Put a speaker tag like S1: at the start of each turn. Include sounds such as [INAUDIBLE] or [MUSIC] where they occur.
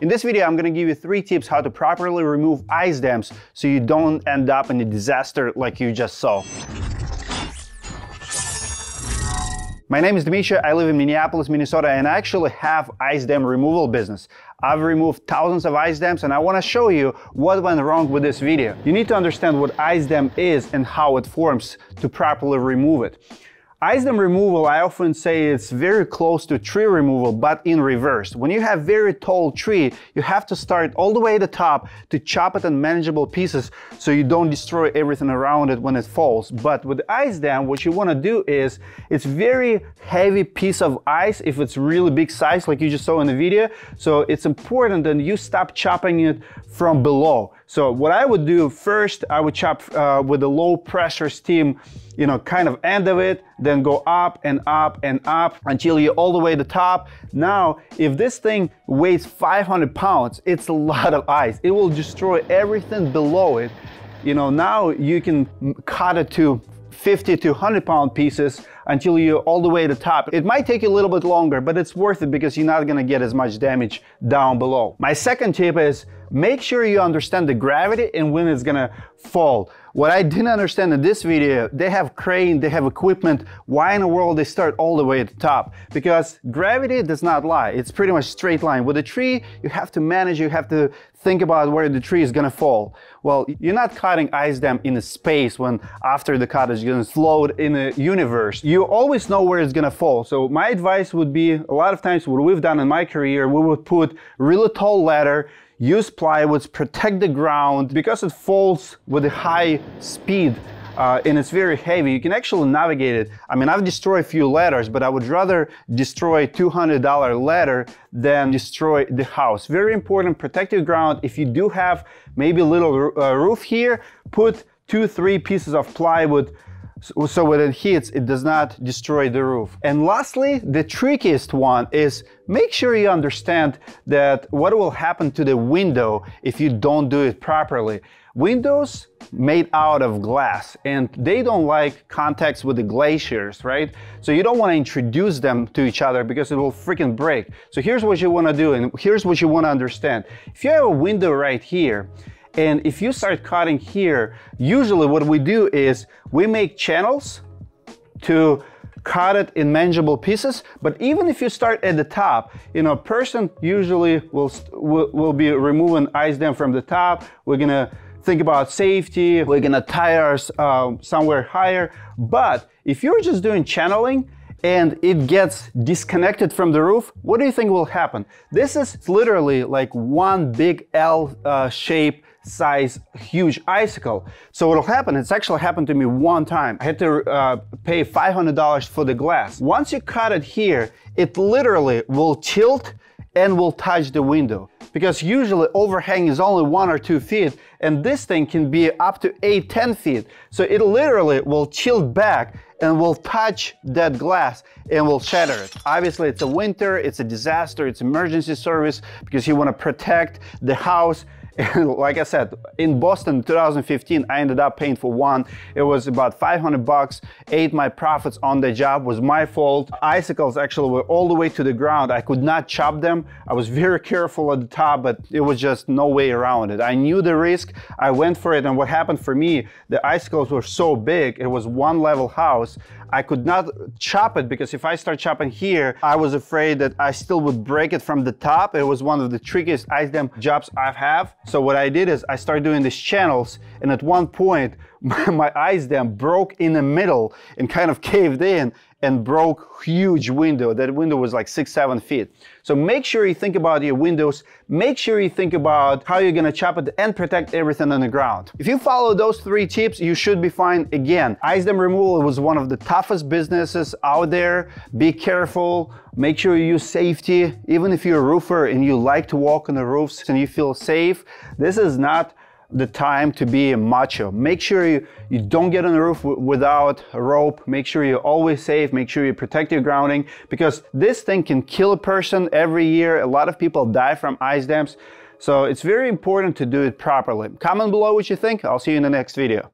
S1: In this video, I'm gonna give you three tips how to properly remove ice dams so you don't end up in a disaster like you just saw. My name is Dmitry, I live in Minneapolis, Minnesota, and I actually have ice dam removal business. I've removed thousands of ice dams and I want to show you what went wrong with this video. You need to understand what ice dam is and how it forms to properly remove it. Ice dam removal, I often say it's very close to tree removal, but in reverse. When you have very tall tree, you have to start all the way at the top to chop it in manageable pieces so you don't destroy everything around it when it falls. But with ice dam, what you want to do is, it's very heavy piece of ice if it's really big size like you just saw in the video. So it's important that you stop chopping it from below. So what I would do first, I would chop uh, with a low pressure steam you know, kind of end of it, then go up and up and up until you're all the way to the top. Now, if this thing weighs 500 pounds, it's a lot of ice. It will destroy everything below it. You know, now you can cut it to 50 to 100 pound pieces until you're all the way to the top. It might take you a little bit longer, but it's worth it because you're not gonna get as much damage down below. My second tip is make sure you understand the gravity and when it's gonna fall. What I didn't understand in this video, they have crane, they have equipment. Why in the world they start all the way at the top? Because gravity does not lie. It's pretty much straight line. With a tree, you have to manage, you have to think about where the tree is gonna fall. Well, you're not cutting ice dam in a space when after the cut is gonna float in the universe. You always know where it's gonna fall. So my advice would be, a lot of times what we've done in my career, we would put really tall ladder, use plywoods, protect the ground. Because it falls with a high speed uh, and it's very heavy, you can actually navigate it. I mean, I've destroyed a few ladders, but I would rather destroy a $200 ladder than destroy the house. Very important, protect your ground. If you do have maybe a little uh, roof here, put two, three pieces of plywood so when it hits, it does not destroy the roof. And lastly, the trickiest one is make sure you understand that what will happen to the window if you don't do it properly. Windows made out of glass and they don't like contacts with the glaciers, right? So you don't want to introduce them to each other because it will freaking break. So here's what you want to do and here's what you want to understand. If you have a window right here and if you start cutting here, usually what we do is we make channels to cut it in manageable pieces. But even if you start at the top, you know, a person usually will, will, will be removing ice dam from the top. We're gonna think about safety. We're gonna tie ours uh, somewhere higher. But if you're just doing channeling, and it gets disconnected from the roof, what do you think will happen? This is literally like one big L uh, shape size huge icicle. So what'll happen, it's actually happened to me one time. I had to uh, pay $500 for the glass. Once you cut it here, it literally will tilt and will touch the window because usually overhang is only one or two feet and this thing can be up to eight, 10 feet. So it literally will tilt back and will touch that glass and will shatter it. Obviously it's a winter, it's a disaster, it's emergency service because you want to protect the house [LAUGHS] like I said, in Boston 2015, I ended up paying for one. It was about 500 bucks. Ate my profits on the job was my fault. Icicles actually were all the way to the ground. I could not chop them. I was very careful at the top, but it was just no way around it. I knew the risk. I went for it. And what happened for me, the icicles were so big. It was one level house. I could not chop it because if I start chopping here, I was afraid that I still would break it from the top. It was one of the trickiest ice dam jobs I've have. So what I did is I started doing these channels and at one point [LAUGHS] my ice dam broke in the middle and kind of caved in and broke huge window. That window was like six, seven feet. So make sure you think about your windows. Make sure you think about how you're gonna chop it and protect everything on the ground. If you follow those three tips, you should be fine. Again, ice dam removal was one of the toughest businesses out there. Be careful. Make sure you use safety. Even if you're a roofer and you like to walk on the roofs and you feel safe, this is not the time to be a macho. Make sure you, you don't get on the roof without a rope. Make sure you're always safe. Make sure you protect your grounding because this thing can kill a person every year. A lot of people die from ice dams. So it's very important to do it properly. Comment below what you think. I'll see you in the next video.